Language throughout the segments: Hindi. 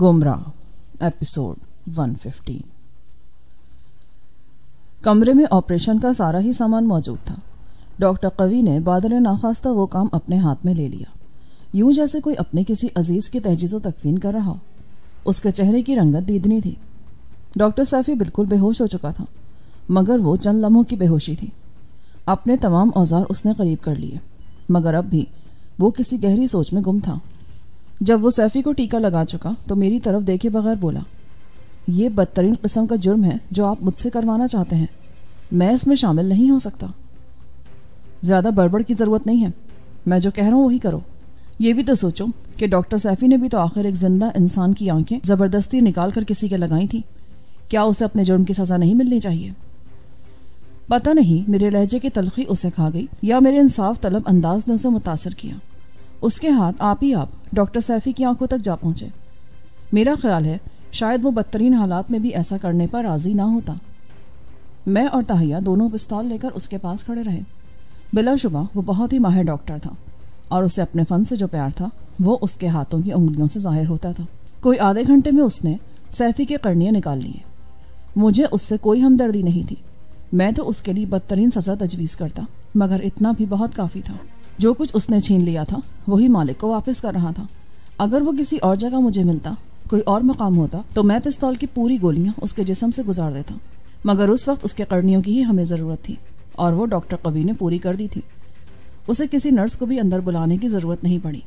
गुमराह एपिसोड 115 कमरे में ऑपरेशन का सारा ही सामान मौजूद था। डॉक्टर कवि ने बादल नाखास्ता वो काम अपने हाथ में ले लिया। यूँ जैसे कोई अपने किसी अज़ीज़ की तहजीज़ तकवीन कर रहा उसके चेहरे की रंगत दीदनी थी। डॉक्टर सैफी बिल्कुल बेहोश हो चुका था, मगर वो चंद लम्हों की बेहोशी थी। अपने तमाम औज़ार उसने करीब कर लिए, मगर अब भी वो किसी गहरी सोच में गुम था। जब वो सैफी को टीका लगा चुका तो मेरी तरफ़ देखे बगैर बोला, ये बदतरीन किस्म का जुर्म है जो आप मुझसे करवाना चाहते हैं। मैं इसमें शामिल नहीं हो सकता। ज़्यादा बड़बड़ की ज़रूरत नहीं है। मैं जो कह रहा हूँ वही करो। ये भी तो सोचो कि डॉक्टर सैफी ने भी तो आखिर एक ज़िंदा इंसान की आँखें ज़बरदस्ती निकाल कर किसी के लगाई थी। क्या उसे अपने जुर्म की सज़ा नहीं मिलनी चाहिए? पता नहीं मेरे लहजे की तलखी उसे खा गई या मेरे इंसाफ तलब अंदाज ने उसे मुतासर किया। उसके हाथ आप ही आप, डॉक्टर सैफी की आँखों तक जा पहुँचे। मेरा ख्याल है, शायद वो बदतरीन हालात में भी ऐसा करने पर राज़ी ना होता। मैं और ताहिया दोनों पिस्तौल लेकर उसके पास खड़े रहे। बिलाशुबा, वो बहुत ही माहिर डॉक्टर था, और उसे अपने फन से जो प्यार था, वो उसके हाथों की उंगलियों से ज़ाहिर होता था। कोई आधे घंटे में उसने सैफी के करनियाँ निकाल लिए। मुझे उससे कोई हमदर्दी नहीं थी। मैं तो उसके लिए बदतरीन सजा तजवीज़ करता, मगर इतना भी बहुत काफ़ी था। जो कुछ उसने छीन लिया था, वही मालिक को वापस कर रहा था। अगर वो किसी और जगह मुझे मिलता, कोई और मकाम होता तो मैं पिस्तौल की पूरी गोलियाँ उसके जिसम से गुजार देता। मगर उस वक्त उसके करनियों की ही हमें ज़रूरत थी, और वो डॉक्टर कवि ने पूरी कर दी थी। उसे किसी नर्स को भी अंदर बुलाने की ज़रूरत नहीं पड़ी।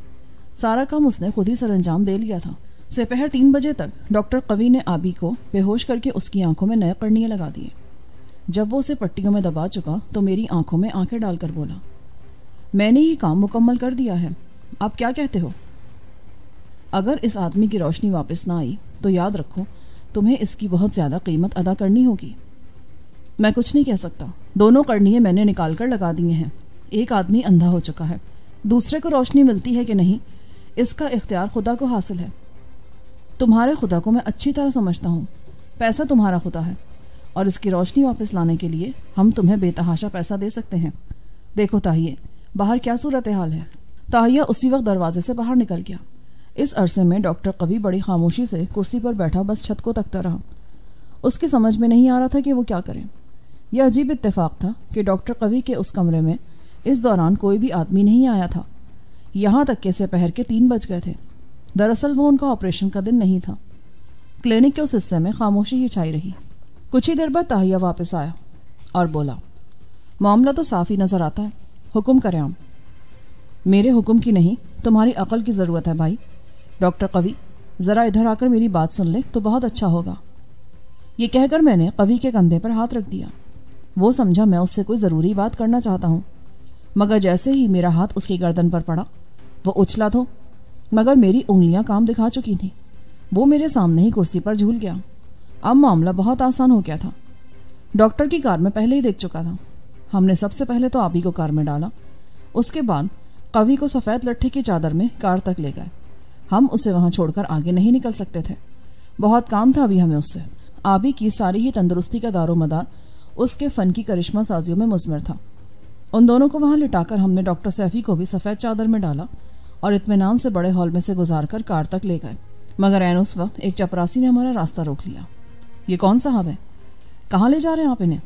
सारा काम उसने खुद ही सरंजाम दे लिया था। दोपहर तीन बजे तक डॉक्टर कवि ने आबी को बेहोश करके उसकी आँखों में नए करनिए लगा दिए। जब वो उसे पट्टियों में दबा चुका तो मेरी आँखों में आँखें डालकर बोला मैंने ये काम मुकम्मल कर दिया है। आप क्या कहते हो? अगर इस आदमी की रोशनी वापस ना आई तो याद रखो, तुम्हें इसकी बहुत ज़्यादा कीमत अदा करनी होगी। मैं कुछ नहीं कह सकता। दोनों करनिए मैंने निकाल कर लगा दिए हैं। एक आदमी अंधा हो चुका है। दूसरे को रोशनी मिलती है कि नहीं, इसका इख्तियार खुदा को हासिल है। तुम्हारे खुदा को मैं अच्छी तरह समझता हूँ। पैसा तुम्हारा खुदा है। और इसकी रोशनी वापस लाने के लिए हम तुम्हें बेतहाशा पैसा दे सकते हैं। देखो ताहिए बाहर क्या सूरत हाल है? ताहिया उसी वक्त दरवाजे से बाहर निकल गया। इस अरसे में डॉक्टर कवि बड़ी खामोशी से कुर्सी पर बैठा, बस छत को तकता रहा। उसकी समझ में नहीं आ रहा था कि वो क्या करें। यह अजीब इत्तेफाक था कि डॉक्टर कवि के उस कमरे में इस दौरान कोई भी आदमी नहीं आया था। यहाँ तक के पहर के तीन बज गए थे। दरअसल वो उनका ऑपरेशन का दिन नहीं था। क्लिनिक के उस हिस्से में खामोशी ही छाई रही। कुछ ही देर बाद ताहिया वापस आया और बोला, मामला तो साफ़ ही नज़र आता है। हुक्म करें मेरे हुक्म की नहीं, तुम्हारी अकल की ज़रूरत है भाई। डॉक्टर कवि, ज़रा इधर आकर मेरी बात सुन ले तो बहुत अच्छा होगा। ये कहकर मैंने कवि के कंधे पर हाथ रख दिया। वो समझा मैं उससे कोई ज़रूरी बात करना चाहता हूँ। मगर जैसे ही मेरा हाथ उसकी गर्दन पर पड़ा, वो उछला तो मगर मेरी उंगलियाँ काम दिखा चुकी थी। वो मेरे सामने ही कुर्सी पर झूल गया। अब मामला बहुत आसान हो गया था। डॉक्टर की कार में पहले ही देख चुका था। हमने सबसे पहले तो आबी को कार में डाला। उसके बाद कवि को सफ़ेद लट्ठे की चादर में कार तक ले गए। हम उसे वहाँ छोड़कर आगे नहीं निकल सकते थे। बहुत काम था अभी हमें उससे। आबी की सारी ही तंदुरुस्ती का दारो मदार उसके फ़न की करिश्मा साजियों में मुजमर था। उन दोनों को वहाँ लिटाकर हमने डॉक्टर सैफी को भी सफ़ेद चादर में डाला और इतमान से बड़े हॉल में से गुजार कर कार तक ले गए। मगर एन उस वक्त एक चपरासी ने हमारा रास्ता रोक लिया। ये कौन साहब है? कहाँ ले जा रहे हैं आप इन्हें?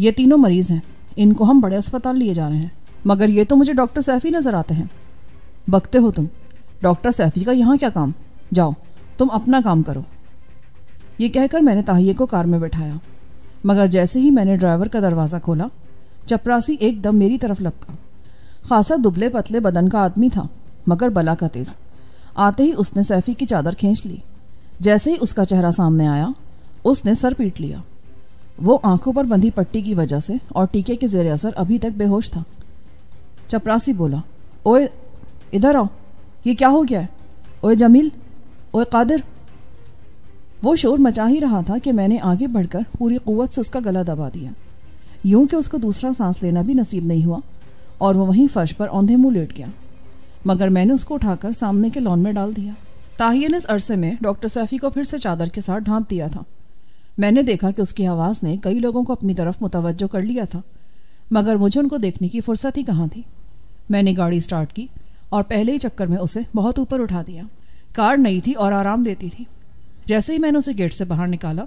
ये तीनों मरीज़ हैं। इनको हम बड़े अस्पताल लिए जा रहे हैं। मगर ये तो मुझे डॉक्टर सैफी नज़र आते हैं। बकते हो तुम। डॉक्टर सैफी का यहाँ क्या काम? जाओ, तुम अपना काम करो। ये कहकर मैंने ताहिए को कार में बैठाया। मगर जैसे ही मैंने ड्राइवर का दरवाज़ा खोला, चपरासी एकदम मेरी तरफ़ लपका। खासा दुबले पतले बदन का आदमी था, मगर बला का तेज। आते ही उसने सैफी की चादर खींच ली। जैसे ही उसका चेहरा सामने आया, उसने सर पीट लिया। वो आँखों पर बंधी पट्टी की वजह से और टीके के जेर असर अभी तक बेहोश था। चपरासी बोला, ओए, इधर आओ, ये क्या हो गया है? ओए जमील, ओए कादिर। वो शोर मचा ही रहा था कि मैंने आगे बढ़कर पूरी कुत से उसका गला दबा दिया। यूँ कि उसको दूसरा सांस लेना भी नसीब नहीं हुआ और वो वहीं फर्श पर औंधे मुँह लेट गया। मगर मैंने उसको उठाकर सामने के लॉन में डाल दिया। ताहिया ने इस अरसे में डॉक्टर सैफी को फिर से चादर के साथ ढांप दिया था। मैंने देखा कि उसकी आवाज़ ने कई लोगों को अपनी तरफ़ मुतवजो कर लिया था, मगर मुझे उनको देखने की फुर्सत ही कहाँ थी। मैंने गाड़ी स्टार्ट की और पहले ही चक्कर में उसे बहुत ऊपर उठा दिया। कार नई थी और आराम देती थी। जैसे ही मैंने उसे गेट से बाहर निकाला,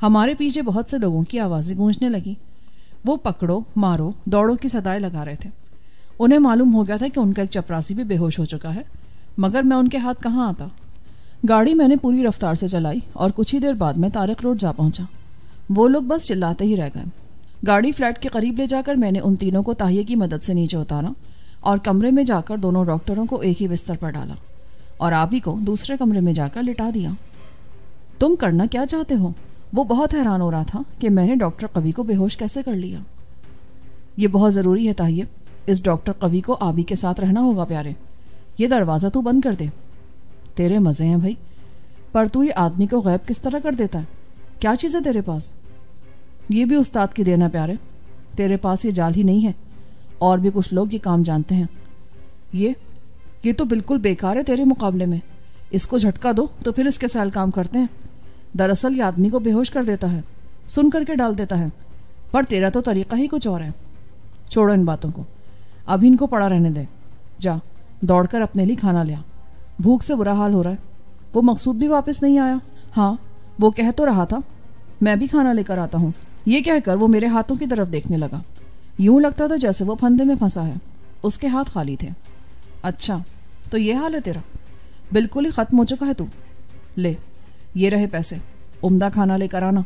हमारे पीछे बहुत से लोगों की आवाज़ें गूंजने लगी। वो पकड़ो, मारो, दौड़ो की सदाएँ लगा रहे थे। उन्हें मालूम हो गया था कि उनका एक चपरासी भी बेहोश हो चुका है, मगर मैं उनके हाथ कहाँ आता? गाड़ी मैंने पूरी रफ्तार से चलाई और कुछ ही देर बाद मैं तारक रोड जा पहुँचा। वो लोग बस चिल्लाते ही रह गए। गाड़ी फ्लैट के करीब ले जाकर मैंने उन तीनों को ताहिए की मदद से नीचे उतारा और कमरे में जाकर दोनों डॉक्टरों को एक ही बिस्तर पर डाला और आबी को दूसरे कमरे में जाकर लिटा दिया। तुम करना क्या चाहते हो? वो बहुत हैरान हो रहा था कि मैंने डॉक्टर कवि को बेहोश कैसे कर लिया। ये बहुत ज़रूरी है ताहिए। इस डॉक्टर कवि को आबी के साथ रहना होगा प्यारे। ये दरवाज़ा तू बंद कर दे। तेरे मज़े हैं भाई। पर तू ये आदमी को गैब किस तरह कर देता है? क्या चीज़ है तेरे पास? ये भी उस्ताद की देना प्यारे। तेरे पास ये जाल ही नहीं है। और भी कुछ लोग ये काम जानते हैं। ये ये तो बिल्कुल बेकार है तेरे मुकाबले में। इसको झटका दो तो फिर इसके साल काम करते हैं। दरअसल ये आदमी को बेहोश कर देता है। सुन करके डाल देता है। पर तेरा तो तरीका ही कुछ और है। छोड़ो इन बातों को। अभी इनको पड़ा रहने दे। जा, दौड़कर अपने लिए खाना लिया भूख से बुरा हाल हो रहा है। वो मकसूद भी वापस नहीं आया। हाँ वो कह तो रहा था, मैं भी खाना लेकर आता हूँ। ये कहकर वो मेरे हाथों की तरफ़ देखने लगा। यूँ लगता था जैसे वो फंदे में फंसा है। उसके हाथ खाली थे। अच्छा तो ये हाल है तेरा? बिल्कुल ही ख़त्म हो चुका है तू। ले, ये रहे पैसे। उम्दा खाना लेकर आना।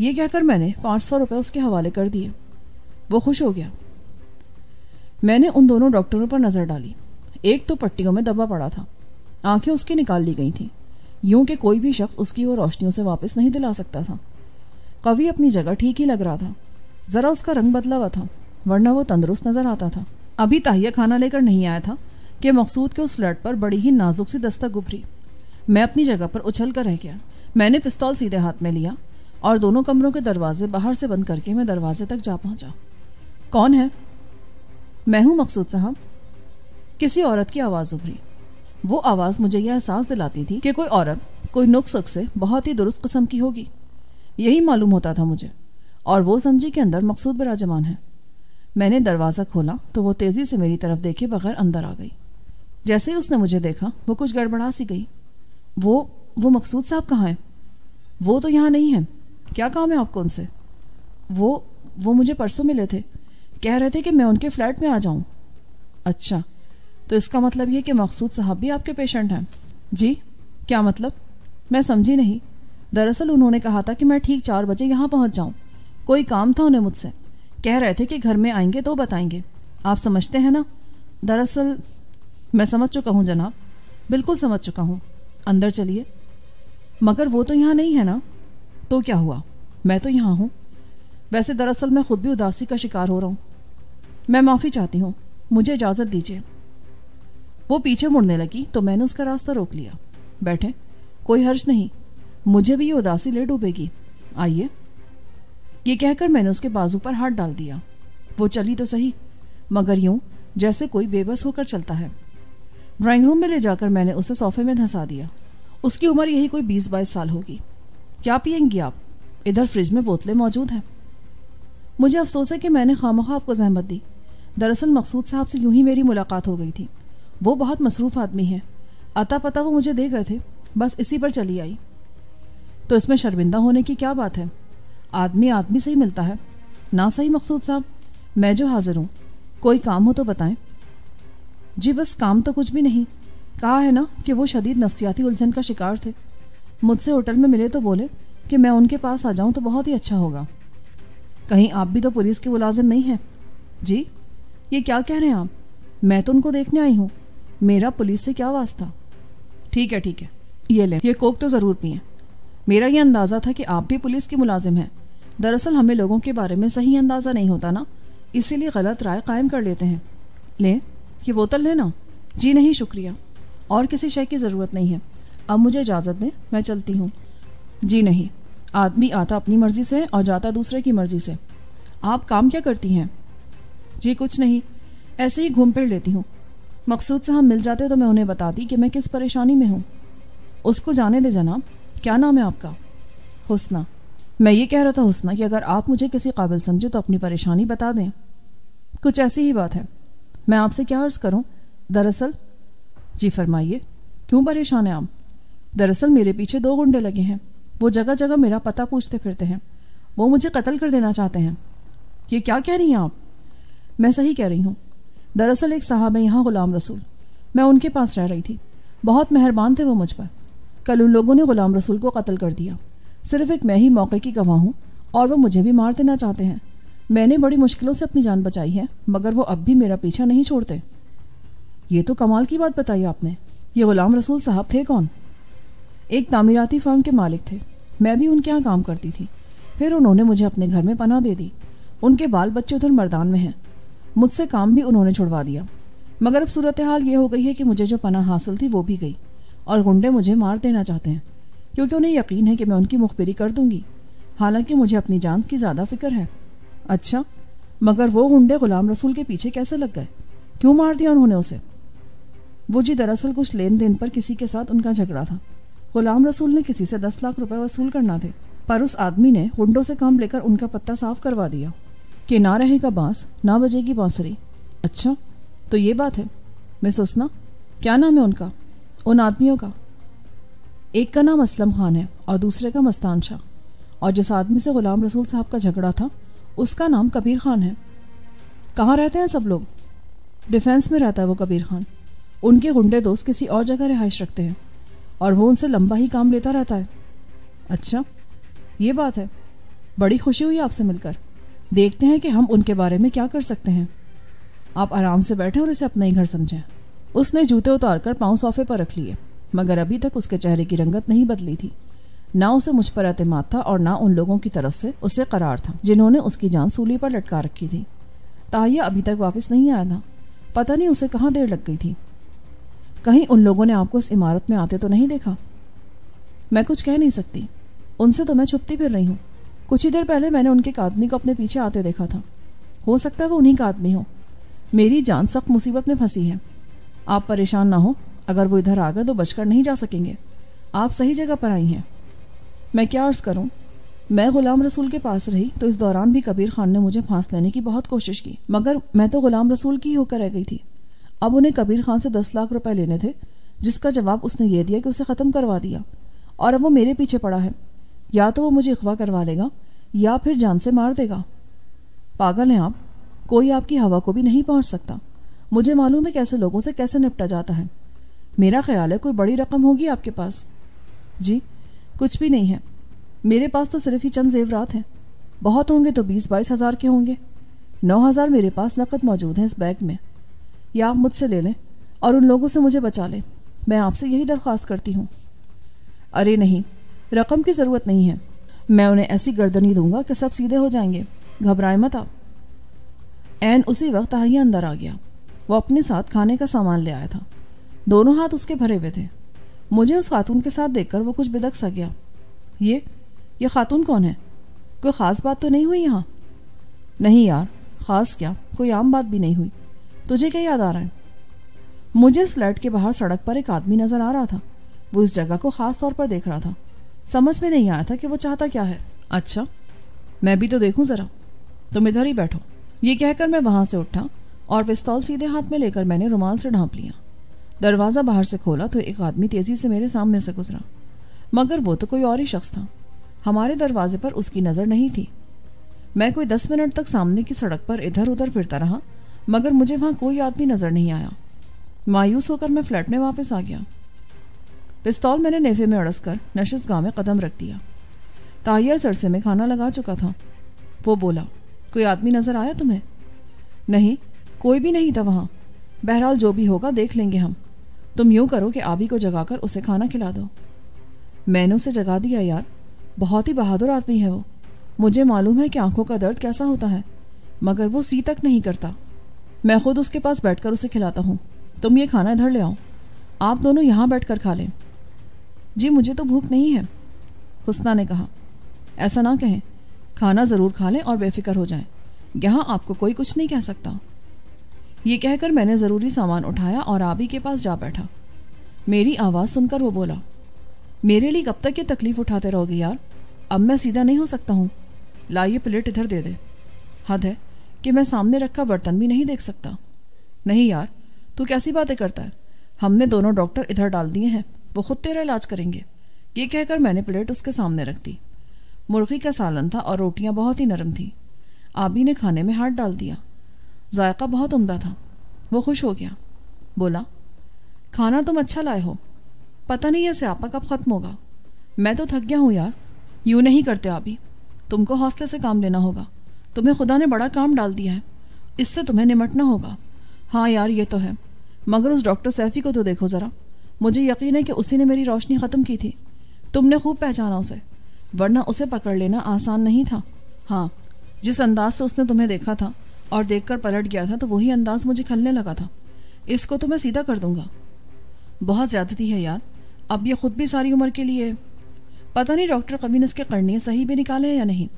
ये कहकर मैंने पाँच सौ रुपये उसके हवाले कर दिए। वो खुश हो गया। मैंने उन दोनों डॉक्टरों पर नज़र डाली। एक तो पट्टियों में दबा पड़ा था। आँखें उसकी निकाल ली गई थीं। यूँ कि कोई भी शख्स उसकी वो रोशनियों से वापस नहीं दिला सकता था। कवि अपनी जगह ठीक ही लग रहा था। ज़रा उसका रंग बदला हुआ था, वरना वो तंदुरुस्त नज़र आता था। अभी ताहिया खाना लेकर नहीं आया था कि मकसूद के उस फ्लैट पर बड़ी ही नाजुक सी दस्तक उभरी मैं अपनी जगह पर उछल कर रह गया। मैंने पिस्तौल सीधे हाथ में लिया और दोनों कमरों के दरवाजे बाहर से बंद करके मैं दरवाजे तक जा पहुँचा। कौन है? मैं हूँ मकसूद साहब। किसी औरत की आवाज़ उभरी। वो आवाज़ मुझे यह एहसास दिलाती थी कि कोई औरत, कोई नुक्स से बहुत ही दुरुस्त किस्म की होगी। यही मालूम होता था मुझे, और वो समझी कि अंदर मकसूद बराजमान है। मैंने दरवाज़ा खोला तो वो तेज़ी से मेरी तरफ़ देखे बगैर अंदर आ गई। जैसे ही उसने मुझे देखा, वो कुछ गड़बड़ा सी गई। वो वो मकसूद साहब कहाँ हैं? वो तो यहाँ नहीं है। क्या काम है आपको उनसे? वो वो मुझे परसों मिले थे। कह रहे थे कि मैं उनके फ्लैट में आ जाऊँ। अच्छा तो इसका मतलब ये कि मकसूद साहब भी आपके पेशेंट हैं। जी, क्या मतलब? मैं समझी नहीं। दरअसल उन्होंने कहा था कि मैं ठीक चार बजे यहाँ पहुँच जाऊँ। कोई काम था उन्हें मुझसे। कह रहे थे कि घर में आएँगे तो बताएँगे। आप समझते हैं ना? दरअसल मैं समझ चुका हूँ जनाब। बिल्कुल समझ चुका हूँ। अंदर चलिए। मगर वो तो यहाँ नहीं है ना? तो क्या हुआ? मैं तो यहाँ हूँ। वैसे दरअसल मैं खुद भी उदासी का शिकार हो रहा हूँ। मैं माफ़ी चाहती हूँ। मुझे इजाज़त दीजिए। वो पीछे मुड़ने लगी तो मैंने उसका रास्ता रोक लिया। बैठे। कोई हर्ष नहीं। मुझे भी ये उदासी ले डूबेगी। आइए। ये कहकर मैंने उसके बाजू पर हाथ डाल दिया। वो चली तो सही, मगर यूँ जैसे कोई बेबस होकर चलता है। ड्राइंग रूम में ले जाकर मैंने उसे सोफे में धंसा दिया। उसकी उम्र यही कोई बीस बाईस साल होगी। क्या पियेंगी आप? इधर फ्रिज में बोतलें मौजूद हैं। मुझे अफसोस है कि मैंने खामोखा आपको जहमत दी। दरअसल मकसूद साहब से यूँ ही मेरी मुलाकात हो गई थी। वो बहुत मसरूफ़ आदमी है। अता पता वो मुझे दे गए थे। बस इसी पर चली आई। तो इसमें शर्मिंदा होने की क्या बात है? आदमी आदमी से ही मिलता है। ना सही मकसूद साहब, मैं जो हाजिर हूँ, कोई काम हो तो बताएँ। जी बस काम तो कुछ भी नहीं। कहा है ना कि वो शदीद नफसियाती उलझन का शिकार थे। मुझसे होटल में मिले तो बोले कि मैं उनके पास आ जाऊँ तो बहुत ही अच्छा होगा। कहीं आप भी तो पुलिस के मुलाजिम नहीं हैं। जी, ये क्या कह रहे हैं आप? मैं तो उनको देखने आई हूँ। मेरा पुलिस से क्या वास्ता? ठीक है ठीक है। ये लें। ये कोक तो ज़रूर पिए। मेरा ये अंदाज़ा था कि आप भी पुलिस के मुलाजिम हैं। दरअसल हमें लोगों के बारे में सही अंदाज़ा नहीं होता ना इसीलिए गलत राय कायम कर लेते हैं। लें ये बोतल लेना जी नहीं शुक्रिया। और किसी शय की ज़रूरत नहीं है। अब मुझे इजाज़त दें मैं चलती हूँ। जी नहीं आदमी आता अपनी मर्ज़ी से और जाता दूसरे की मर्ज़ी से। आप काम क्या करती हैं? जी कुछ नहीं ऐसे ही घूम फिर लेती हूँ। मकसूद से हम मिल जाते तो मैं उन्हें बताती कि मैं किस परेशानी में हूँ। उसको जाने दे जनाब, क्या नाम है आपका? हुसना। मैं ये कह रहा था हुसना कि अगर आप मुझे किसी काबिल समझे तो अपनी परेशानी बता दें। कुछ ऐसी ही बात है। मैं आपसे क्या अर्ज़ करूँ? दरअसल, जी फरमाइए, क्यों परेशान हैं आप? दरअसल मेरे पीछे दो गुंडे लगे हैं। वो जगह जगह मेरा पता पूछते फिरते हैं। वो मुझे कत्ल कर देना चाहते हैं। ये क्या कह रही हैं आप? मैं सही कह रही हूँ। दरअसल एक साहब है, यहाँ गुलाम रसूल। मैं उनके पास रह रही थी। बहुत मेहरबान थे वो मुझ पर। कल उन लोगों ने गुलाम रसूल को कत्ल कर दिया। सिर्फ़ एक मैं ही मौके की गवाह हूँ, और वो मुझे भी मार देना चाहते हैं। मैंने बड़ी मुश्किलों से अपनी जान बचाई है, मगर वो अब भी मेरा पीछा नहीं छोड़ते। ये तो कमाल की बात बताई आपने। ये गुलाम रसूल साहब थे कौन? एक तामीराती फर्म के मालिक थे। मैं भी उनके यहाँ काम करती थी। फिर उन्होंने मुझे अपने घर में पनाह दे दी। उनके बाल बच्चे उधर मर्दान में हैं। मुझसे काम भी उन्होंने छुड़वा दिया। मगर अब सूरत हाल ये हो गई है कि मुझे जो पनाह हासिल थी वो भी गई और गुंडे मुझे मार देना चाहते हैं, क्योंकि उन्हें यकीन है कि मैं उनकी मुखबिरी कर दूँगी। हालाँकि मुझे अपनी जान की ज़्यादा फ़िक्र है। अच्छा मगर वो गुंडे गुलाम रसूल के पीछे कैसे लग गए? क्यों मार दिया उन्होंने उसे? वो जी, दरअसल कुछ लेन देन पर किसी के साथ उनका झगड़ा था। गुलाम रसूल ने किसी से दस लाख रुपए वसूल करना थे, पर उस आदमी ने गुंडों से काम लेकर उनका पत्ता साफ़ करवा दिया। कि ना रहेगा बाँस, ना बजेगी बांसुरी। अच्छा तो ये बात है। मैं सोचना क्या नाम है उनका? उन आदमियों का। एक का नाम असलम खान है और दूसरे का मस्तान शाह। और जिस आदमी से गुलाम रसूल साहब का झगड़ा था, उसका नाम कबीर खान है। कहाँ रहते हैं सब लोग? डिफेंस में रहता है वो कबीर खान। उनके गुंडे दोस्त किसी और जगह रिहाइश रखते हैं। और वो उनसे लंबा ही काम लेता रहता है। अच्छा ये बात है। बड़ी खुशी हुई आपसे मिलकर। देखते हैं कि हम उनके बारे में क्या कर सकते हैं। आप आराम से बैठे और इसे अपना ही घर समझें। उसने जूते उतार कर पाँव सोफे पर रख लिए, मगर अभी तक उसके चेहरे की रंगत नहीं बदली थी। ना उसे मुझ पर एतमाद था और ना उन लोगों की तरफ़ से उसे करार था, जिन्होंने उसकी जान सूली पर लटका रखी थी। ताहिया अभी तक वापस नहीं आया था। पता नहीं उसे कहाँ देर लग गई थी। कहीं उन लोगों ने आपको इस इमारत में आते तो नहीं देखा? मैं कुछ कह नहीं सकती। उनसे तो मैं छुपती फिर रही हूँ। कुछ ही देर पहले मैंने उनके एक आदमी को अपने पीछे आते देखा था। हो सकता है वो उन्हीं का आदमी हो। मेरी जान सख्त मुसीबत में फंसी है। आप परेशान ना हो। अगर वो इधर आ गए तो बचकर नहीं जा सकेंगे। आप सही जगह पर आई हैं। मैं क्या अर्ज़ करूँ? मैं गुलाम रसूल के पास रही तो इस दौरान भी कबीर खान ने मुझे फांस लेने की बहुत कोशिश की, मगर मैं तो गुलाम रसूल की होकर रह गई थी। अब उन्हें कबीर खान से दस लाख रुपए लेने थे, जिसका जवाब उसने ये दिया कि उसे ख़त्म करवा दिया, और अब वो मेरे पीछे पड़ा है। या तो वो मुझे अगवा करवा लेगा, या फिर जान से मार देगा। पागल हैं आप। कोई आपकी हवा को भी नहीं पहुँच सकता। मुझे मालूम है कैसे लोगों से कैसे निपटा जाता है। मेरा ख्याल है कोई बड़ी रकम होगी आपके पास। जी, कुछ भी नहीं है। मेरे पास तो सिर्फ़ ही चंद जेवरात हैं। बहुत होंगे तो बीस बाईस हज़ार के होंगे। नौ हज़ार मेरे पास नकद मौजूद है इस बैग में। या आप मुझसे ले लें और उन लोगों से मुझे बचा लें। मैं आपसे यही दरख्वास्त करती हूँ। अरे नहीं रकम की ज़रूरत नहीं है। मैं उन्हें ऐसी गर्दनी दूँगा कि सब सीधे हो जाएँगे। घबराए मत आप। एन उसी वक्त ताहिया अंदर आ गया। वो अपने साथ खाने का सामान ले आया था। दोनों हाथ उसके भरे हुए थे। मुझे उस खातून के साथ देखकर वो कुछ बिदक सा गया। ये ये खातून कौन है? कोई ख़ास बात तो नहीं हुई यहाँ? नहीं यार, ख़ास क्या? कोई आम बात भी नहीं हुई। तुझे क्या याद आ रहा है? मुझे इस फ्लैट के बाहर सड़क पर एक आदमी नज़र आ रहा था। वो इस जगह को ख़ास तौर पर देख रहा था। समझ में नहीं आया था कि वो चाहता क्या है। अच्छा मैं भी तो देखूँ ज़रा। तुम इधर ही बैठो। ये कहकर मैं वहाँ से उठा और पिस्तौल सीधे हाथ में लेकर मैंने रुमाल से ढांप लिया। दरवाज़ा बाहर से खोला तो एक आदमी तेज़ी से मेरे सामने से गुजरा। मगर वो तो कोई और ही शख्स था। हमारे दरवाजे पर उसकी नज़र नहीं थी। मैं कोई दस मिनट तक सामने की सड़क पर इधर उधर फिरता रहा, मगर मुझे वहाँ कोई आदमी नज़र नहीं आया। मायूस होकर मैं फ्लैट में वापस आ गया। पिस्तौल मैंने नेफे में अड़स कर नशिस गाँव में कदम रख दिया। ताहिया सरसे में खाना लगा चुका था। वो बोला, कोई आदमी नज़र आया तुम्हें? नहीं, कोई भी नहीं था वहाँ। बहरहाल जो भी होगा देख लेंगे हम। तुम यूँ करो कि आबी को जगाकर उसे खाना खिला दो। मैंने उसे जगा दिया, यार। बहुत ही बहादुर आदमी है वो। मुझे मालूम है कि आँखों का दर्द कैसा होता है, मगर वो सी तक नहीं करता। मैं खुद उसके पास बैठकर उसे खिलाता हूँ। तुम ये खाना इधर ले आओ। आप दोनों यहाँ बैठकर खा लें। जी, मुझे तो भूख नहीं है, हुस्ना ने कहा। ऐसा ना कहें, खाना ज़रूर खा लें और बेफिक्र हो जाएँ। यहाँ आपको कोई कुछ नहीं कह सकता। ये कहकर मैंने ज़रूरी सामान उठाया और आबी के पास जा बैठा। मेरी आवाज़ सुनकर वो बोला, मेरे लिए कब तक ये तकलीफ़ उठाते रहोगे यार? अब मैं सीधा नहीं हो सकता हूँ। लाइए प्लेट इधर दे दे। हद है कि मैं सामने रखा बर्तन भी नहीं देख सकता। नहीं यार, तू कैसी बातें करता है? हमने दोनों डॉक्टर इधर डाल दिए हैं। वो खुद तेरा इलाज करेंगे। ये कहकर मैंने प्लेट उसके सामने रख दी। मुर्गी का सालन था और रोटियाँ बहुत ही नरम थी। आबी ने खाने में हाथ डाल दिया। जायका बहुत उम्दा था। वो खुश हो गया। बोला, खाना तुम अच्छा लाए हो। पता नहीं ऐसे स्यापा कब खत्म होगा। मैं तो थक गया हूँ यार। यूँ नहीं करते आबी। तुमको हौसले से काम लेना होगा। तुम्हें खुदा ने बड़ा काम डाल दिया है। इससे तुम्हें निमटना होगा। हाँ यार, ये तो है। मगर उस डॉक्टर सैफी को तो देखो ज़रा। मुझे यकीन है कि उसी ने मेरी रोशनी ख़त्म की थी। तुमने खूब पहचाना उसे, वरना उसे पकड़ लेना आसान नहीं था। हाँ जिस अंदाज से उसने तुम्हें देखा था और देखकर पलट गया था तो वही अंदाज मुझे खलने लगा था। इसको तो मैं सीधा कर दूँगा। बहुत ज़्यादती है यार। अब ये खुद भी सारी उम्र के लिए। पता नहीं डॉक्टर कभी ने इसके करनी सही भी निकाले हैं या नहीं।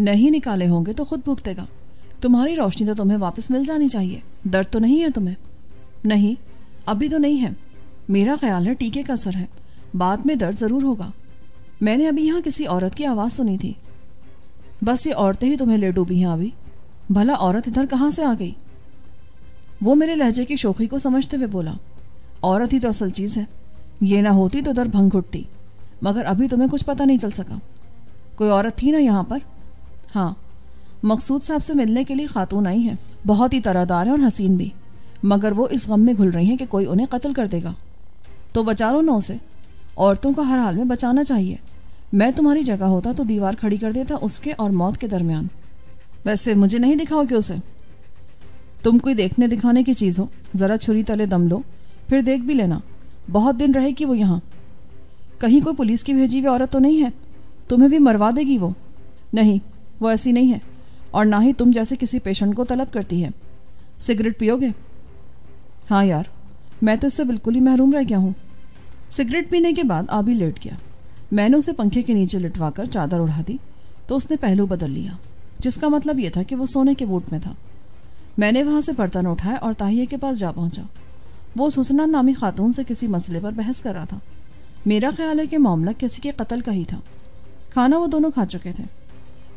नहीं निकाले होंगे तो खुद भुगतेगा। तुम्हारी रोशनी तो तुम्हें वापस मिल जानी चाहिए। दर्द तो नहीं है तुम्हें। नहीं, अभी तो नहीं है। मेरा ख्याल है टीके का असर है। बाद में दर्द ज़रूर होगा। मैंने अभी यहाँ किसी औरत की आवाज़ सुनी थी। बस ये औरतें ही तुम्हें ले डूबी हैं अभी। भला औरत इधर कहाँ से आ गई? वो मेरे लहजे की शोखी को समझते हुए बोला, औरत ही तो असल चीज़ है। ये ना होती तो दर भंग घुटती। मगर अभी तुम्हें कुछ पता नहीं चल सका। कोई औरत थी ना यहाँ पर? हाँ। मकसूद साहब से मिलने के लिए खातून आई है। बहुत ही तरहदार है और हसीन भी। मगर वो इस गम में घुल रही हैं कि कोई उन्हें कत्ल कर देगा। तो बचा लो ना उसे औरतों को हर हाल में बचाना चाहिए। मैं तुम्हारी जगह होता तो दीवार खड़ी कर देता उसके और मौत के दरमियान। वैसे मुझे नहीं दिखाओगे उसे। तुम कोई देखने दिखाने की चीज़ हो, ज़रा छुरी तले दम लो, फिर देख भी लेना। बहुत दिन रहेगी वो यहाँ। कहीं कोई पुलिस की भेजी हुई औरत तो नहीं है? तुम्हें भी मरवा देगी वो? नहीं, वो ऐसी नहीं है। और ना ही तुम जैसे किसी पेशेंट को तलब करती है। सिगरेट पियोगे? हाँ यार, मैं तो इससे बिल्कुल ही महरूम रह गया हूँ। सिगरेट पीने के बाद आबी लेट गया। मैंने उसे पंखे के नीचे लिटवाकर चादर उड़ा दी तो उसने पहलू बदल लिया, जिसका मतलब यह था कि वो सोने के बूट में था। मैंने वहाँ से बर्तन उठाया और ताहिए के पास जा पहुँचा। वो उस नामी खातून से किसी मसले पर बहस कर रहा था। मेरा ख्याल है कि मामला किसी के कत्ल का ही था। खाना वो दोनों खा चुके थे।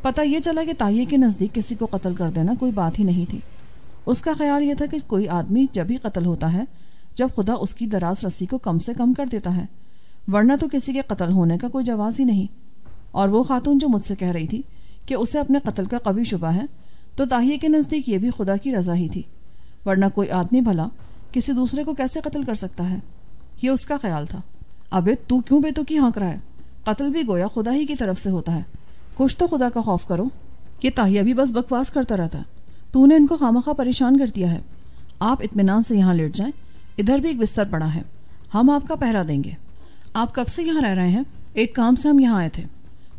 पता यह चला कि ताहिए के नज़दीक किसी को कत्ल कर देना कोई बात ही नहीं थी। उसका ख्याल यह था कि कोई आदमी जब ही कत्ल होता है जब खुदा उसकी दराज रस्सी को कम से कम कर देता है, वरना तो किसी के कत्ल होने का कोई जवाब ही नहीं। और वो खातून जो मुझसे कह रही थी कि उसे अपने कत्ल का कभी शुबा है तो ताहिए के नज़दीक ये भी खुदा की रजा ही थी। वरना कोई आदमी भला किसी दूसरे को कैसे कत्ल कर सकता है? ये उसका ख्याल था। अबे, तू क्यों बेतु की हाँक रहा है? कत्ल भी गोया खुदा ही की तरफ़ से होता है। कुछ तो खुदा का खौफ करो ये ताहिया भी बस बकवास करता रहता है। तूने इनको खामखा परेशान कर दिया है। आप इतमान से यहाँ लेट जाएँ। इधर भी एक बिस्तर पड़ा है। हम आपका पहरा देंगे। आप कब से यहाँ रह रहे हैं? एक काम से हम यहाँ आए थे।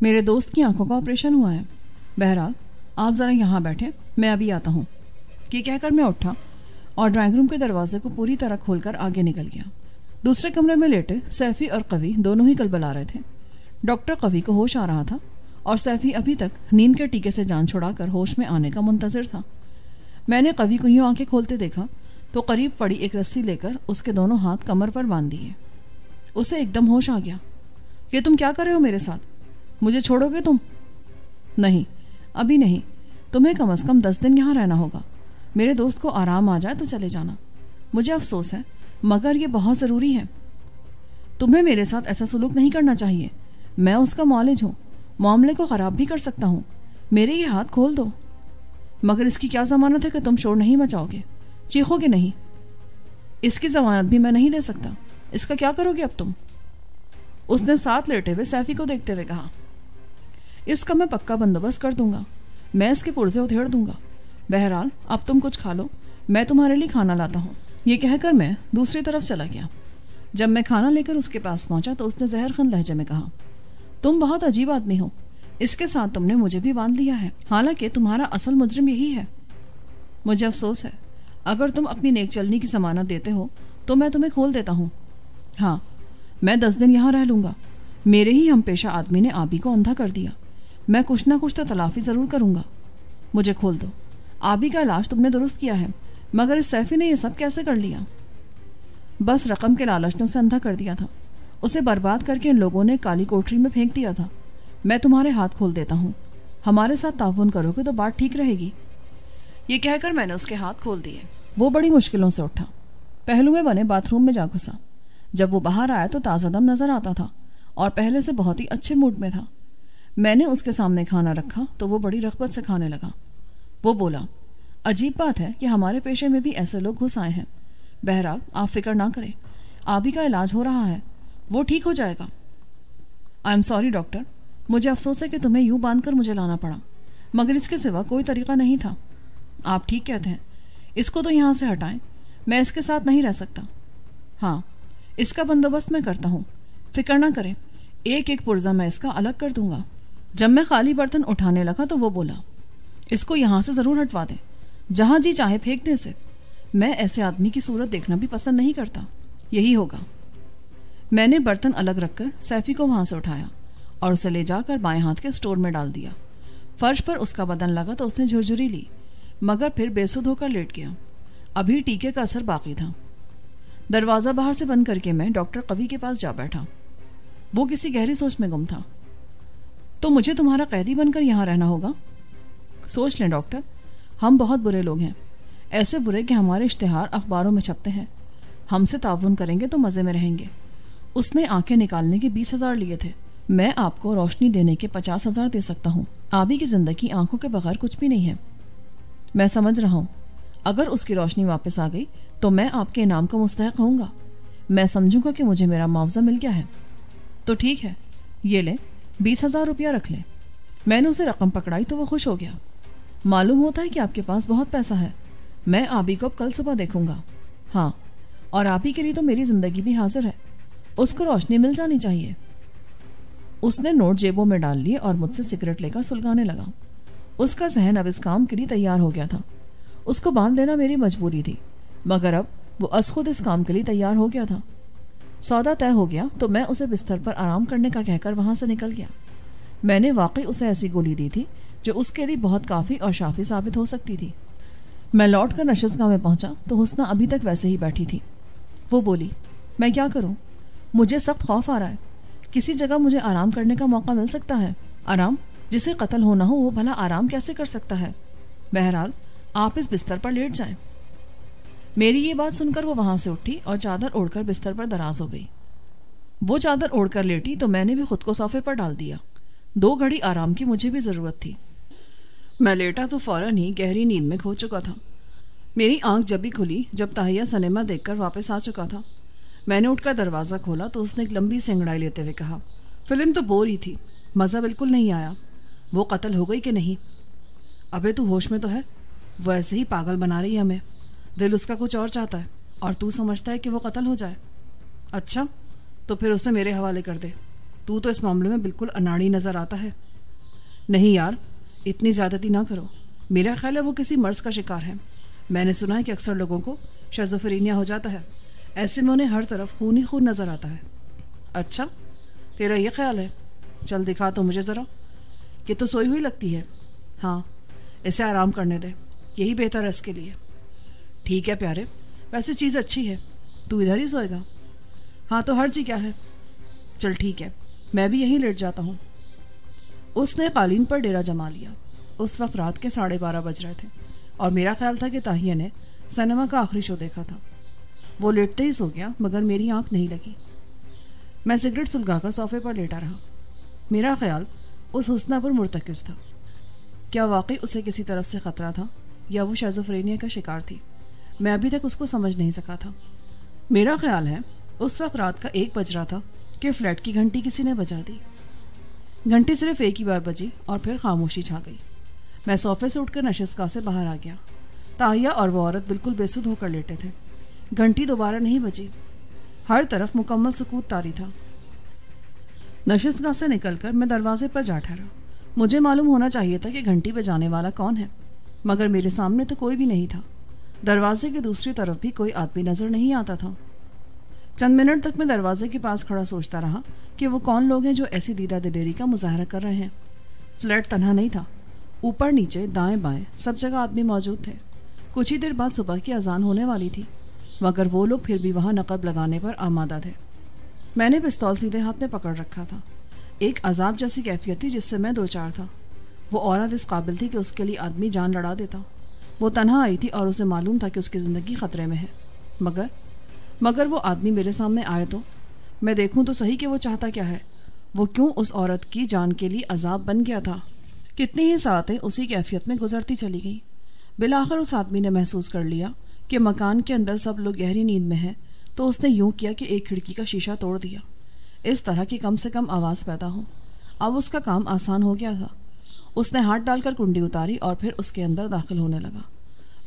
मेरे दोस्त की आँखों का ऑपरेशन हुआ है। बहरहाल, आप ज़रा यहाँ बैठे, मैं अभी आता हूँ। ये कहकर मैं उठा और ड्राइंग रूम के दरवाजे को पूरी तरह खोलकर आगे निकल गया। दूसरे कमरे में लेटे सैफी और कवि दोनों ही कल बला रहे थे। डॉक्टर कवि को होश आ रहा था और सैफी अभी तक नींद के टीके से जान छुड़ाकर होश में आने का मुंतजर था। मैंने कवि को यूँ आँखें खोलते देखा तो करीब पड़ी एक रस्सी लेकर उसके दोनों हाथ कमर पर बाँध दिए। उसे एकदम होश आ गया। ये तुम क्या कर रहे हो मेरे साथ? मुझे छोड़ोगे तुम? नहीं, अभी नहीं। तुम्हें कम अज कम दस दिन यहाँ रहना होगा। मेरे दोस्त को आराम आ जाए तो चले जाना। मुझे अफसोस है, मगर ये बहुत ज़रूरी है। तुम्हें मेरे साथ ऐसा सुलूक नहीं करना चाहिए। मैं उसका मॉलेज हूँ। मामले को ख़राब भी कर सकता हूँ। मेरे ये हाथ खोल दो। मगर इसकी क्या ज़मानत है कि तुम शोर नहीं मचाओगे? चीखोगे नहीं। इसकी ज़मानत भी मैं नहीं दे सकता। इसका क्या करोगे अब तुम? उसने साथ लेटे हुए सैफी को देखते हुए कहा, इसका मैं पक्का बंदोबस्त कर दूँगा। मैं इसके पुर्जे उधेड़ दूँगा। बहरहाल, अब तुम कुछ खा लो। मैं तुम्हारे लिए खाना लाता हूँ। ये कहकर मैं दूसरी तरफ़ चला गया। जब मैं खाना लेकर उसके पास पहुँचा तो उसने जहरखन लहजे में कहा, तुम बहुत अजीब आदमी हो। इसके साथ तुमने मुझे भी बाँध लिया है। हालाँकि तुम्हारा असल मुजरिम यही है। मुझे अफसोस है। अगर तुम अपनी नेक चलनी की जमानत देते हो तो मैं तुम्हें खोल देता हूँ। हाँ मैं दस दिन यहाँ रह लूँगा। मेरे ही हम पेशा आदमी ने आबी को अंधा कर दिया। मैं कुछ ना कुछ तो तलाफी ज़रूर करूँगा। मुझे खोल दो। आबी का इलाज तुमने दुरुस्त किया है, मगर इस सैफी ने यह सब कैसे कर लिया? बस रकम के लालच ने उसे अंधा कर दिया था। उसे बर्बाद करके इन लोगों ने काली कोठरी में फेंक दिया था। मैं तुम्हारे हाथ खोल देता हूँ। हमारे साथ ताउन करोगे तो बात ठीक रहेगी। ये कहकर मैंने उसके हाथ खोल दिए। वो बड़ी मुश्किलों से उठा। पहलू में बने बाथरूम में जा घुसा। जब वो बाहर आया तो ताज़ा दम नज़र आता था और पहले से बहुत ही अच्छे मूड में था। मैंने उसके सामने खाना रखा तो वो बड़ी रगबत से खाने लगा। वो बोला, अजीब बात है कि हमारे पेशे में भी ऐसे लोग घुस आए हैं। बहरहाल, आप फ़िक्र ना करें। आबी का इलाज हो रहा है। वो ठीक हो जाएगा। आई एम सॉरी डॉक्टर मुझे अफसोस है कि तुम्हें यूँ बांधकर मुझे लाना पड़ा। मगर इसके सिवा कोई तरीका नहीं था। आप ठीक कहते हैं। इसको तो यहाँ से हटाएँ। मैं इसके साथ नहीं रह सकता। हाँ इसका बंदोबस्त मैं करता हूँ। फ़िक्र ना करें। एक एक पुर्जा मैं इसका अलग कर दूँगा। जब मैं खाली बर्तन उठाने लगा तो वो बोला, इसको यहाँ से ज़रूर हटवा दें। जहाँ जी चाहे फेंक दें इसे। मैं ऐसे आदमी की सूरत देखना भी पसंद नहीं करता। यही होगा। मैंने बर्तन अलग रखकर सैफी को वहाँ से उठाया और उसे ले जाकर बाएँ हाथ के स्टोर में डाल दिया। फर्श पर उसका बदन लगा तो उसने झुरझुरी ली। मगर फिर बेसुध होकर लेट गया। अभी टीके का असर बाकी था। दरवाज़ा बाहर से बंद करके मैं डॉक्टर कवि के पास जा बैठा। वो किसी गहरी सोच में गुम था। तो मुझे तुम्हारा कैदी बनकर यहाँ रहना होगा? सोच लें डॉक्टर, हम बहुत बुरे लोग हैं। ऐसे बुरे कि हमारे इश्तहार अखबारों में छपते हैं। हमसे ताउन करेंगे तो मज़े में रहेंगे। उसने आँखें निकालने के बीस हज़ार लिए थे। मैं आपको रोशनी देने के पचास हज़ार दे सकता हूँ। आबी की ज़िंदगी आँखों के बगैर कुछ भी नहीं है। मैं समझ रहा हूँ। अगर उसकी रोशनी वापस आ गई तो मैं आपके इनाम का मुस्तक होऊँगा। मैं समझूँगा कि मुझे मेरा मुआवजा मिल गया है। तो ठीक है, ये ले, बीस हज़ार रुपया रख ले। मैंने उसे रकम पकड़ाई तो वो खुश हो गया। मालूम होता है कि आपके पास बहुत पैसा है। मैं आबी को अब कल सुबह देखूँगा। हाँ और आबी के लिए तो मेरी ज़िंदगी भी हाजिर है। उसको रोशनी मिल जानी चाहिए। उसने नोट जेबों में डाल लिए और मुझसे सिगरेट लेकर सुलगाने लगा। उसका जहन अब इस काम के लिए तैयार हो गया था। उसको बाँध देना मेरी मजबूरी थी, मगर अब वो असखुद इस काम के लिए तैयार हो गया था। सौदा तय हो गया तो मैं उसे बिस्तर पर आराम करने का कहकर वहाँ से निकल गया। मैंने वाकई उसे ऐसी गोली दी थी, जो उसके लिए बहुत काफ़ी और शाफी साबित हो सकती थी। मैं लौट कर नशस्तगाह में पहुँचा तो हुसना अभी तक वैसे ही बैठी थी। वो बोली, मैं क्या करूँ? मुझे सख्त खौफ आ रहा है। किसी जगह मुझे आराम करने का मौका मिल सकता है? आराम? जिसे कत्ल होना हो, वो भला आराम कैसे कर सकता है? बहरहाल, आप इस बिस्तर पर लेट जाएँ। मेरी ये बात सुनकर वो वहाँ से उठी और चादर ओढ़कर बिस्तर पर दराज हो गई। वो चादर ओढ़कर लेटी तो मैंने भी खुद को सोफे पर डाल दिया। दो घड़ी आराम की मुझे भी ज़रूरत थी। मैं लेटा तो फ़ौरन ही गहरी नींद में खो चुका था। मेरी आँख जब भी खुली, जब ताहिया सनेमा देखकर वापस आ चुका था। मैंने उठकर दरवाज़ा खोला तो उसने एक लंबी सेंगड़ाई लेते हुए कहा, फ़िल्म तो बोर ही थी, मज़ा बिल्कुल नहीं आया। वो कत्ल हो गई कि नहीं? अबे तू होश में तो है। वो ऐसे ही पागल बना रही है हमें। दिल उसका कुछ और चाहता है, और तू समझता है कि वो कत्ल हो जाए। अच्छा तो फिर उसे मेरे हवाले कर दे। तू तो इस मामले में बिल्कुल अनाड़ी नज़र आता है। नहीं यार, इतनी ज़्यादती ना करो। मेरा ख्याल है वो किसी मर्ज का शिकार है। मैंने सुना है कि अक्सर लोगों को शजोफरीनिया हो जाता है। ऐसे में उन्हें हर तरफ़ खून ही खून नज़र आता है। अच्छा तेरा ये ख्याल है? चल दिखा तो मुझे ज़रा। कि तो सोई हुई लगती है। हाँ इसे आराम करने दे। यही बेहतर है इसके लिए। ठीक है प्यारे, वैसे चीज़ अच्छी है। तू इधर ही सोएगा। हाँ तो हर जी क्या है? चल ठीक है, मैं भी यहीं लेट जाता हूँ। उसने कालीन पर डेरा जमा लिया। उस वक्त रात के साढ़े बारह बज रहे थे, और मेरा ख्याल था कि ताहिया ने सनमा का आखिरी शो देखा था। वो लेटते ही सो गया, मगर मेरी आँख नहीं लगी। मैं सिगरेट सुलगाकर सोफे पर लेटा रहा। मेरा ख्याल उस हुसना पर मुर्तकस था। क्या वाकई उसे किसी तरफ़ से ख़तरा था? या वो शाजोफ्रेनिया का शिकार थी? मैं अभी तक उसको समझ नहीं सका था। मेरा ख्याल है, उस वक्त रात का एक बज रहा था कि फ्लैट की घंटी किसी ने बजा दी। घंटी सिर्फ़ एक ही बार बजी और फिर खामोशी छा गई। मैं सोफे से उठकर नशस्तगाह से बाहर आ गया। ताहिया और वो औरत बिल्कुल बेसुध होकर लेटे थे। घंटी दोबारा नहीं बजी। हर तरफ़ मुकम्मल सुकूत तारी था। नशस्तगाह से निकलकर मैं दरवाजे पर जा ठहरा। मुझे मालूम होना चाहिए था कि घंटी बजाने वाला कौन है, मगर मेरे सामने तो कोई भी नहीं था। दरवाजे की दूसरी तरफ़ भी कोई आदमी नज़र नहीं आता था। चंद मिनट तक मैं दरवाजे के पास खड़ा सोचता रहा कि वो कौन लोग हैं जो ऐसी दीदा दिलेरी का मुजाहरा कर रहे हैं। फ्लैट तनहा नहीं था। ऊपर नीचे, दाएँ बाएँ, सब जगह आदमी मौजूद थे। कुछ ही देर बाद सुबह की अजान होने वाली थी, मगर वो लोग फिर भी वहाँ नकब लगाने पर आमादा थे मैंने पिस्तौल सीधे हाथ में पकड़ रखा था। एक अजाब जैसी कैफियत थी जिससे मैं दो चार था। वो औरत इस काबिल थी कि उसके लिए आदमी जान लड़ा देता। वो तनहा आई थी और उसे मालूम था कि उसकी ज़िंदगी ख़तरे में है। मगर मगर वो आदमी मेरे सामने आए तो? मैं देखूँ तो सही कि वो चाहता क्या है? वो क्यों उस औरत की जान के लिए अजाब बन गया था? कितनी ही सातें उसी कैफियत में गुजरती चली गई। बिलाखिर उस आदमी ने महसूस कर लिया कि मकान के अंदर सब लोग गहरी नींद में हैं। तो उसने यूँ किया कि एक खिड़की का शीशा तोड़ दिया। इस तरह की कम से कम आवाज़ पैदा हो। अब उसका काम आसान हो गया था। उसने हाथ डालकर कुंडी उतारी और फिर उसके अंदर दाखिल होने लगा।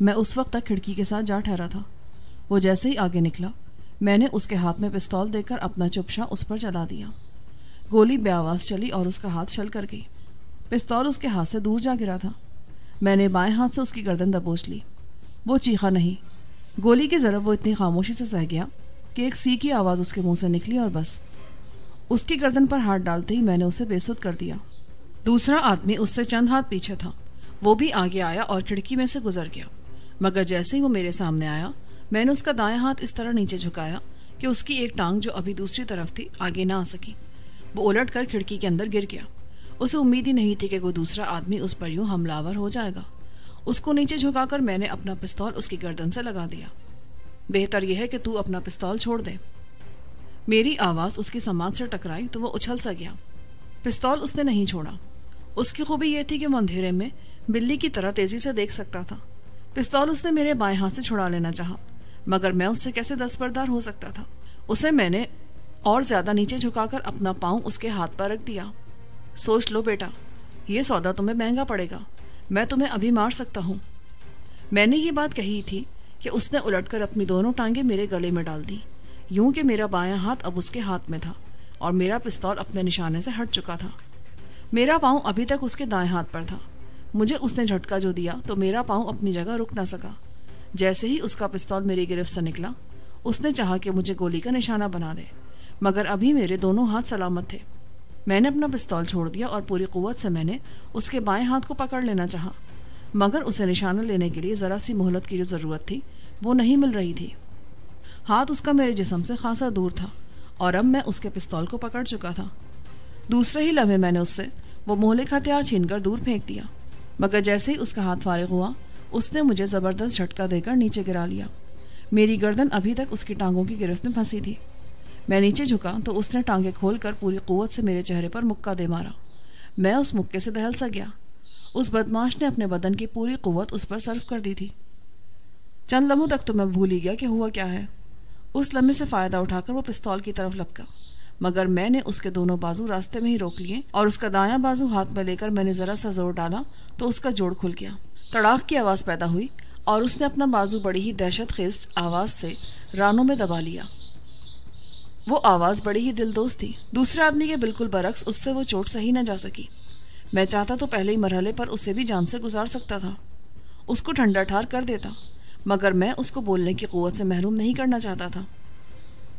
मैं उस वक्त तक खिड़की के साथ जा ठहरा था। वो जैसे ही आगे निकला, मैंने उसके हाथ में पिस्तौल देकर अपना चुपशा उस पर चला दिया। गोली बेआवाज चली और उसका हाथ चल कर गई। पिस्तौल उसके हाथ से दूर जा गिरा था। मैंने बाएँ हाथ से उसकी गर्दन दबोच ली। वो चीखा नहीं। गोली की जरब वो इतनी खामोशी से सह गया कि एक सी की आवाज़ उसके मुँह से निकली और बस। उसकी गर्दन पर हाथ डालते ही मैंने उसे बेसुध कर दिया। दूसरा आदमी उससे चंद हाथ पीछे था। वो भी आगे आया और खिड़की में से गुजर गया। मगर जैसे ही वो मेरे सामने आया, मैंने उसका दायां हाथ इस तरह नीचे झुकाया कि उसकी एक टांग जो अभी दूसरी तरफ़ थी, आगे ना आ सकी। वो उलट कर खिड़की के अंदर गिर गया। उसे उम्मीद ही नहीं थी कि कोई दूसरा आदमी उस पर यूँ हमलावर हो जाएगा। उसको नीचे झुकाकर मैंने अपना पिस्तौल उसकी गर्दन से लगा दिया। बेहतर यह है कि तू अपना पिस्तौल छोड़ दे। मेरी आवाज़ उसकी समाज से टकराई तो वो उछल सा गया। पिस्तौल उसने नहीं छोड़ा। उसकी खूबी यह थी कि वो अंधेरे में बिल्ली की तरह तेज़ी से देख सकता था। पिस्तौल उसने मेरे बाएँ हाथ से छुड़ा लेना चाहा, मगर मैं उससे कैसे दस्तबरदार हो सकता था? उसे मैंने और ज़्यादा नीचे झुकाकर अपना पाँव उसके हाथ पर रख दिया। सोच लो बेटा, ये सौदा तुम्हें महँगा पड़ेगा। मैं तुम्हें अभी मार सकता हूँ। मैंने ये बात कही थी कि उसने उलटकर अपनी दोनों टांगे मेरे गले में डाल दी। यूँ कि मेरा बायां हाथ अब उसके हाथ में था और मेरा पिस्तौल अपने निशाने से हट चुका था। मेरा पाँव अभी तक उसके दाएँ हाथ पर था। मुझे उसने झटका जो दिया तो मेरा पाँव अपनी जगह रुक ना सका। जैसे ही उसका पिस्तौल मेरी गिरफ्त से निकला, उसने चाहा कि मुझे गोली का निशाना बना दे, मगर अभी मेरे दोनों हाथ सलामत थे। मैंने अपना पिस्तौल छोड़ दिया और पूरी कुत से मैंने उसके बाएँ हाथ को पकड़ लेना चाहा। मगर उसे निशाना लेने के लिए ज़रा सी मोहलत की जो ज़रूरत थी, वो नहीं मिल रही थी। हाथ उसका मेरे जिसम से खासा दूर था और अब मैं उसके पिस्तौल को पकड़ चुका था। दूसरे ही लम्हे मैंने उससे, वो मोहलिक हथियार छीनकर दूर फेंक दिया। मगर जैसे ही उसका हाथ फारिग हुआ, उसने मुझे ज़बरदस्त झटका देकर नीचे गिरा लिया। मेरी गर्दन अभी तक उसकी टांगों की गिरफ्त में फंसी थी। मैं नीचे झुका तो उसने टांगे खोलकर पूरी कुत से मेरे चेहरे पर मुक्का दे मारा। मैं उस मुक्के से दहल सा गया। उस बदमाश ने अपने बदन की पूरी कुत उस पर सर्व कर दी थी। चंद लम्हों तक तो मैं भूल ही गया कि हुआ क्या है। उस लम्हे से फ़ायदा उठाकर वो पिस्तौल की तरफ़ लपका। मगर मैंने उसके दोनों बाजू रास्ते में ही रोक लिए और उसका दायां बाजू हाथ में लेकर मैंने ज़रा सा ज़ोर डाला तो उसका जोड़ खुल गया। तड़ाक की आवाज़ पैदा हुई और उसने अपना बाजू बड़ी ही दहशत खेज आवाज़ से रानों में दबा लिया। वो आवाज़ बड़ी ही दिलदोज थी। दूसरे आदमी के बिल्कुल बरक्स उससे वो चोट सही न जा सकी। मैं चाहता तो पहले ही मरहले पर उसे भी जान से गुजार सकता था। उसको ठंडा ठार कर देता, मगर मैं उसको बोलने की कुत से महरूम नहीं करना चाहता था।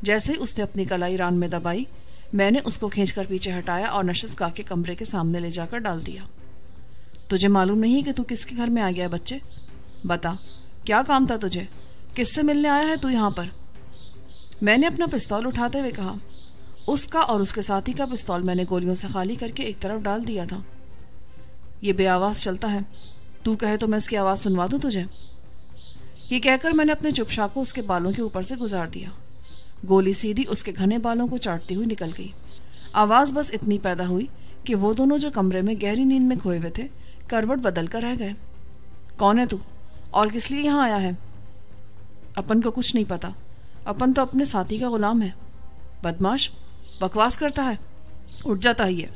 जैसे ही उसने अपनी कलाई रान में दबाई, मैंने उसको खींचकर पीछे हटाया और नशस गा के कमरे के सामने ले जाकर डाल दिया। तुझे मालूम नहीं कि तू किसके घर में आ गया बच्चे? बता, क्या काम था तुझे? किससे मिलने आया है तू यहाँ पर? मैंने अपना पिस्तौल उठाते हुए कहा, उसका और उसके साथी का पिस्तौल मैंने गोलियों से खाली करके एक तरफ़ डाल दिया था। ये बेआवाज चलता है। तू कहे तो मैं इसकी आवाज़ सुनवा दूँ तुझे? ये कहकर मैंने अपने चुपशा को उसके बालों के ऊपर से गुजार दिया। गोली सीधी उसके घने बालों को चाटती हुई निकल गई। आवाज़ बस इतनी पैदा हुई कि वो दोनों जो कमरे में गहरी नींद में खोए हुए थे, करवट बदल कर रह गए। कौन है तू? और किस लिए यहाँ आया है? अपन को कुछ नहीं पता। अपन तो अपने साथी का गुलाम है। बदमाश? बकवास करता है? उठ जाता ही है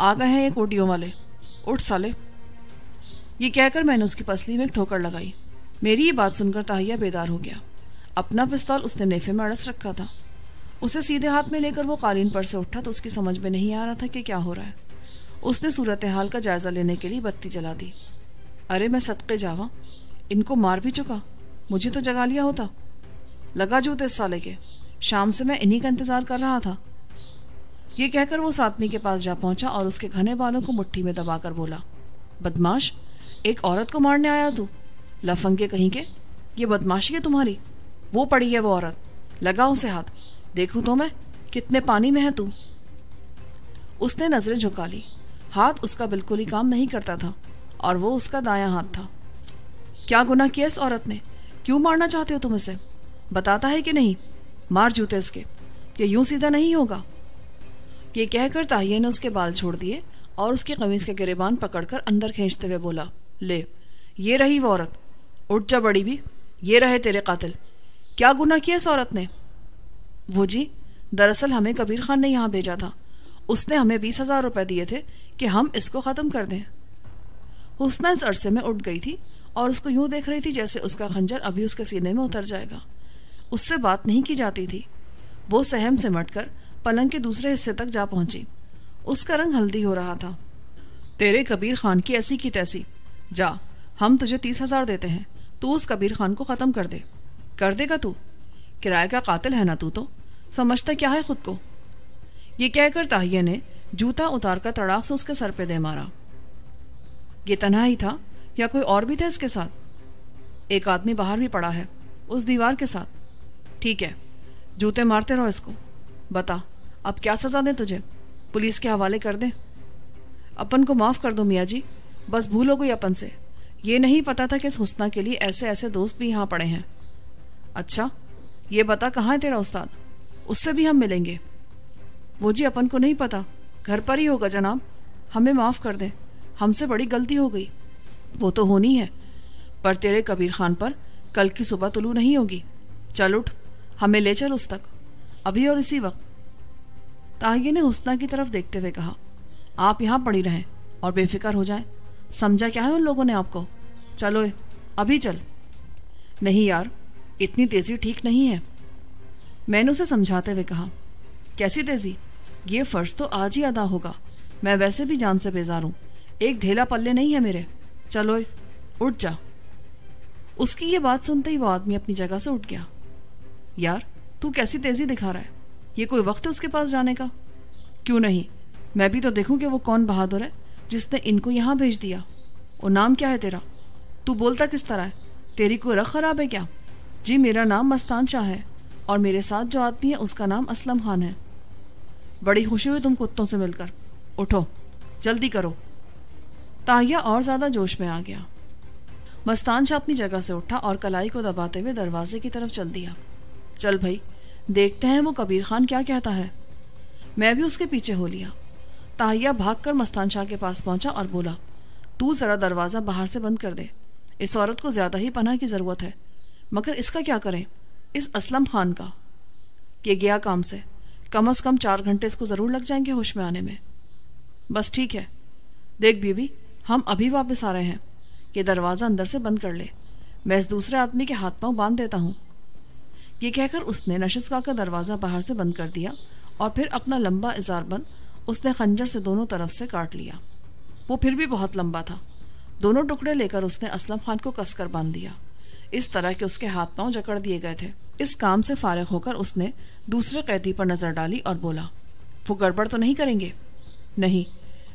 आ गए हैं ये कोटियों वाले। उठ साले। ये कहकर मैंने उसकी पसली में एक ठोकर लगाई। मेरी ये बात सुनकर ताहिया बेदार हो गया। अपना पिस्तौल उसने नेफे में अड़स रखा था। उसे सीधे हाथ में लेकर वो कालीन पर से उठा तो उसकी समझ में नहीं आ रहा था कि क्या हो रहा है। उसने सूरत हाल का जायज़ा लेने के लिए बत्ती जला दी। अरे, मैं सदके जावा। इनको मार भी चुका। मुझे तो जगा लिया होता। लगा जूते इस साले के। शाम से मैं इन्हीं का इंतज़ार कर रहा था। ये कहकर वो सातमी के पास जा पहुँचा और उसके घने बालों को मुट्ठी में दबाकर बोला, बदमाश, एक औरत को मारने आया तू? लफंगे कहीं के? ये बदमाशी है तुम्हारी। वो पड़ी है वो औरत। लगा उसे हाथ। देखूँ तो मैं, कितने पानी में है तू? उसने नज़रें झुका ली। हाथ उसका बिल्कुल ही काम नहीं करता था और वो उसका दायां हाथ था। क्या गुना किया इस औरत ने? क्यों मारना चाहते हो तुम इसे? बताता है कि नहीं? मार जूते इसके। ये यूँ सीधा नहीं होगा। ये कहकर ताहिया ने उसके बाल छोड़ दिए और उसकी कमीज के गिरेबान पकड़कर अंदर खींचते हुए बोला, ले, ये रही वो औरत। उठ जा बड़ी भी, ये रहे तेरे कातिल। क्या गुना किया इस औरत ने? वो जी, दरअसल हमें कबीर खान ने यहाँ भेजा था। उसने हमें बीस हज़ार रुपए दिए थे कि हम इसको ख़त्म कर दें। हुसना इस अरसे में उठ गई थी और उसको यूँ देख रही थी जैसे उसका खंजर अभी उसके सीने में उतर जाएगा। उससे बात नहीं की जाती थी। वो सहम से मटकर पलंग के दूसरे हिस्से तक जा पहुँची। उसका रंग हल्दी हो रहा था। तेरे कबीर खान की ऐसी की तैसी। जा, हम तुझे तीस हज़ार देते हैं। तू उस कबीर खान को ख़त्म कर दे। कर देगा तू? किराए का कातिल है ना तू तो। समझता क्या है खुद को? ये कहकर ताहिया ने जूता उतारकर तड़ाक से उसके सर पे दे मारा। ये तनहा ही था या कोई और भी था इसके साथ? एक आदमी बाहर भी पड़ा है, उस दीवार के साथ। ठीक है, जूते मारते रहो इसको। बता अब क्या सजा दें तुझे? पुलिस के हवाले कर दें? अपन को माफ़ कर दो मियाँ जी। बस भूल हो गई अपन से। ये नहीं पता था कि इस हुस्ना के लिए ऐसे ऐसे दोस्त भी यहाँ पड़े हैं। अच्छा ये बता कहाँ है तेरा उस्ताद? उससे भी हम मिलेंगे। वो जी अपन को नहीं पता। घर पर ही होगा जनाब। हमें माफ़ कर दें। हमसे बड़ी गलती हो गई। वो तो होनी है। पर तेरे कबीर खान पर कल की सुबह तुलू नहीं होगी। चल उठ। हमें ले चल उस तक। अभी और इसी वक्त। ताहिए ने हुस्ना की तरफ़ देखते हुए कहा, आप यहाँ पड़ी रहें और बेफिक्र हो जाएँ। समझा क्या है उन लोगों ने आपको? चलो अभी चल। नहीं यार, इतनी तेज़ी ठीक नहीं है। मैंने उसे समझाते हुए कहा, कैसी तेज़ी? ये फ़र्ज़ तो आज ही अदा होगा। मैं वैसे भी जान से बेजार हूँ। एक धेला पल्ले नहीं है मेरे। चलो उठ जा। उसकी ये बात सुनते ही वो आदमी अपनी जगह से उठ गया। यार, तू कैसी तेज़ी दिखा रहा है? ये कोई वक्त है उसके पास जाने का? क्यों नहीं? मैं भी तो देखूँ कि वो कौन बहादुर है, जिसने इनको यहाँ भेज दिया। और नाम क्या है तेरा? तू बोलता किस तरह है? तेरी कोई रख खराब है क्या? जी, मेरा नाम मस्तान शाह है, और मेरे साथ जो आदमी है, उसका नाम असलम खान है। बड़ी खुशी हुई तुम कुत्तों से मिलकर। उठो, जल्दी करो। ताहिया और ज़्यादा जोश में आ गया। मस्तान शाह अपनी जगह से उठा और कलाई को दबाते हुए दरवाजे की तरफ़ चल दिया। चल भाई देखते हैं वो कबीर खान क्या कहता है। मैं भी उसके पीछे हो लिया। ताहिया भागकर मस्तान शाह के पास पहुँचा और बोला, तू ज़रा दरवाज़ा बाहर से बंद कर दे। इस औरत को ज़्यादा ही पनाह की ज़रूरत है। मगर इसका क्या करें? इस असलम खान का। ये गया काम से। कम अज़ कम चार घंटे इसको ज़रूर लग जाएँगे होश में आने में। बस ठीक है। देख बीवी, हम अभी वापस आ रहे हैं। ये दरवाज़ा अंदर से बंद कर ले। मैं इस दूसरे आदमी के हाथ पाँव बाँध देता हूँ। ये कहकर उसने नशिस्का का दरवाज़ा बाहर से बंद कर दिया और फिर अपना लंबा इजार बंद उसने खंजर से दोनों तरफ़ से काट लिया। वो फिर भी बहुत लंबा था। दोनों टुकड़े लेकर उसने असलम खान को कसकर बाँध दिया। इस तरह के उसके हाथ पाँव जकड़ दिए गए थे। इस काम से फारग होकर उसने दूसरे कैदी पर नज़र डाली और बोला, वो गड़बड़ तो नहीं करेंगे? नहीं,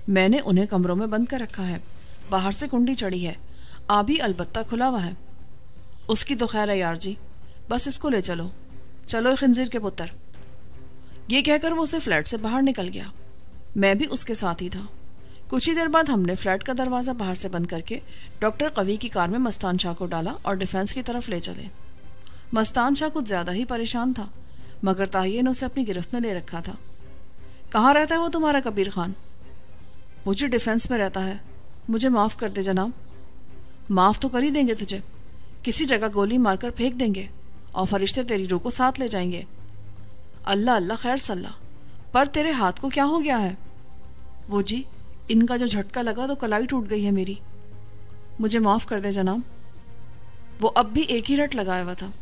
मैंने उन्हें कमरों में बंद कर रखा है। बाहर से कुंडी चढ़ी है। आबी अलबत्ता खुला हुआ है। उसकी तो खैर है यार जी। बस इसको ले चलो। चलो खंजीर के पुत्र। ये कहकर वो उसे फ्लैट से बाहर निकल गया। मैं भी उसके साथ ही था। कुछ ही देर बाद हमने फ्लैट का दरवाज़ा बाहर से बंद करके डॉक्टर कवि की कार में मस्तान शाह को डाला और डिफेंस की तरफ़ ले चले। मस्तान शाह कुछ ज़्यादा ही परेशान था, मगर ताहिए ने उसे अपनी गिरफ्त में ले रखा था। कहाँ रहता है वो तुम्हारा कबीर खान? मुझे डिफेंस में रहता है। मुझे माफ़ कर दे जनाब। माफ़ तो कर ही देंगे तुझे। किसी जगह गोली मारकर फेंक देंगे। और फरिश्ते तेरी रूह को साथ ले जाएँगे। अल्लाह अल्लाह, खैर सल्ला। पर तेरे हाथ को क्या हो गया है? वो जी, इनका जो झटका लगा तो कलाई टूट गई है मेरी। मुझे माफ़ कर दे जनाब। वो अब भी एक ही रट लगाया हुआ था।